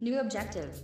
New objective.